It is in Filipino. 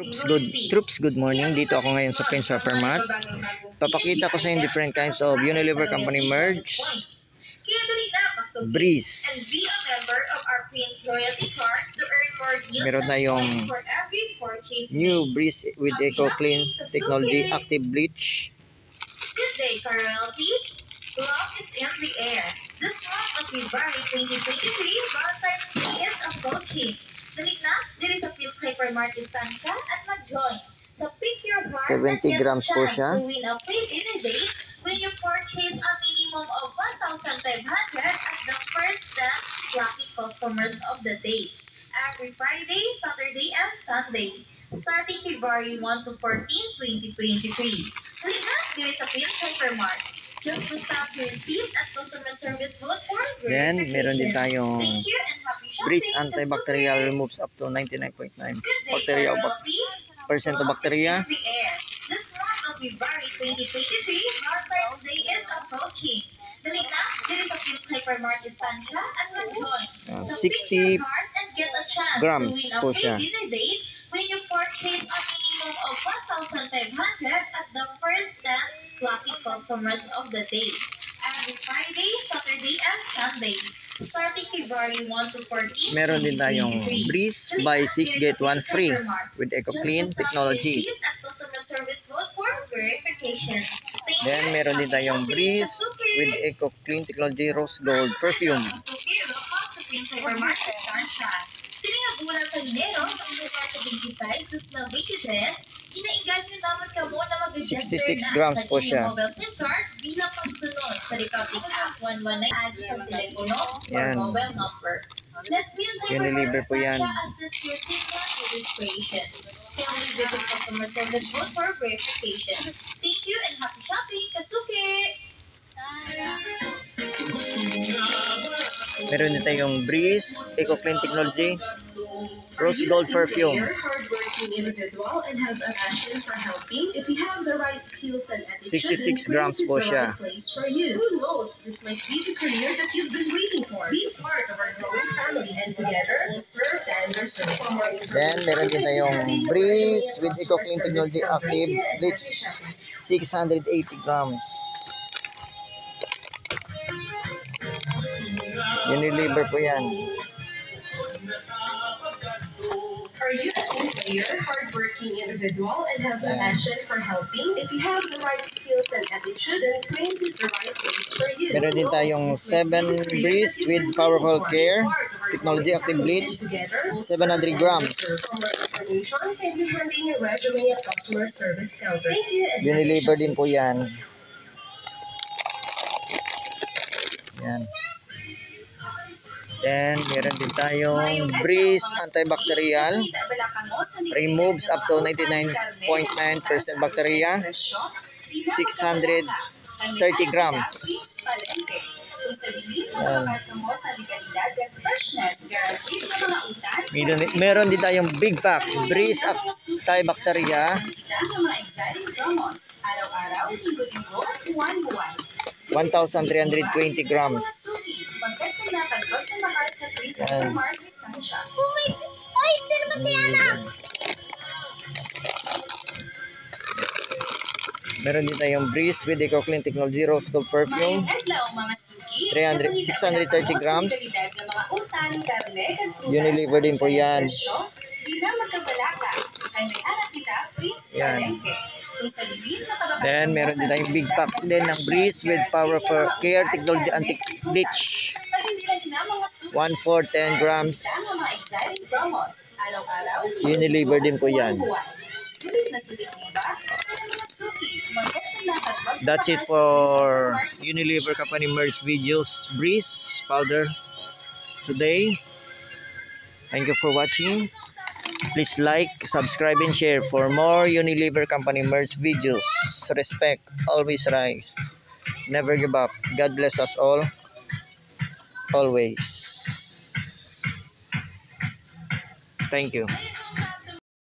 Troops, good, troops, good morning. Dito ako ngayon sa Prince Supermart. Papakita ko sa inyo different kinds of Unilever Company na kasubit Breeze. Meron every purchase New. Breeze with Eco Clean Technology Active Bleach. Good day, Royalty. Love is in the air. This month of February 2023, Valentine's Day is approaching. Dali na, diri sa Pills Hypermart Distansya at mag-join sa Pick Your Heart 70 and get grams po siya. to win a free dinner date when you purchase a minimum of 1,500 at the first 10 lucky customers of the day. Every Friday, Saturday, and Sunday. Starting February 1 to 14, 2023. Dali na, diri sa Pills Hypermart. Just present your receipt at customer service booth for Then, verification. meron din tayong Thank you and shopping. Breeze antibacterial removes up to 99.9 Good day, bacteria bac- percent of bacteria. is. This month of February 2023, Valentine's Day is approaching. Dali na, dili sa Pins Hypermart Estancia at mag-join. Ah, So 60 pick your heart and get a chance grams to win a siya. dinner date when you purchase a minimum of 1,500 at the first 10 lucky customers of the day. Every Friday, Saturday, and Sunday. Starting February 1 to 14, Meron din tayong 2023. Breeze by na, 6 dili get sa 1 Pins free with Eco Just Clean present Technology. Then, meron din tayong Breeze with Eco Clean Technology Rose Gold Perfume. Kasuke, welcome to Prince Hypermarket Estancia. Sini nga bulan sa Hinero, ang lugar sa 26, dus na 23, inaingan nyo naman ka mo na mag-register 66 na grams sa po inyong siya. mobile SIM card pagsunod sa Republic Act 119 at sa telepono or Yan. mobile number. Let Unilever Hypermarket po yan. Assist your card registration. Kindly visit customer service booth for verification. Thank you and happy shopping, Kasuke! Meron din tayong Breeze, Eco Clean Technology, Rose Gold Perfume. A hardworking individual and have a passion for helping. If you have the right skills and attitude, 66 then grams po siya. place for you. Who knows? This might be the career that you've been waiting for. Be part of our growing family, and together we'll serve and serve. For more Then, meron din tayong Breeze with Eco Clean Technology Active Bleach 680 grams. Unilever po yan. Are you a team player, hardworking individual, and have a passion for helping? If you have the right skills and attitude, then Prince is the right place for you. Meron din tayong This might be 7 the career Breeze with Powerful. Care Technology Active Bleach, and together we'll 700 serve grams. information, kindly hand in your resume at customer service counter. Thank you. Unilever din po yan. Yan. Then, meron din tayong Breeze antibacterial. Removes up to 99.9% bacteria. 630 grams. Yan. Meron, meron din tayong Big Pack. Breeze. Araw-araw, linggo-linggo, buwan-buwan. 1,320 grams. Magkatala pag magmamahal sa Prince Yan. Hypermart Distansya. Meron din tayong Breeze with Eco Clean Technology Rose Gold Perfume. Mayong adlaw, mga suki. 300 630 grams. Unilever din po yan. Yan. Sa Then, meron sa din tayong Big Pack din ng Breeze with Power for Care Technology karne, 1 for 10 grams. Unilever din po yan. That's it for Unilever Company Merge Videos Breeze Powder today. Thank you for watching. Please like, subscribe, and share for more Unilever Company Merge videos. Respect, always rise. Never give up. God bless us all. Always. Thank you.